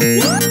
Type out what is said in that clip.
Música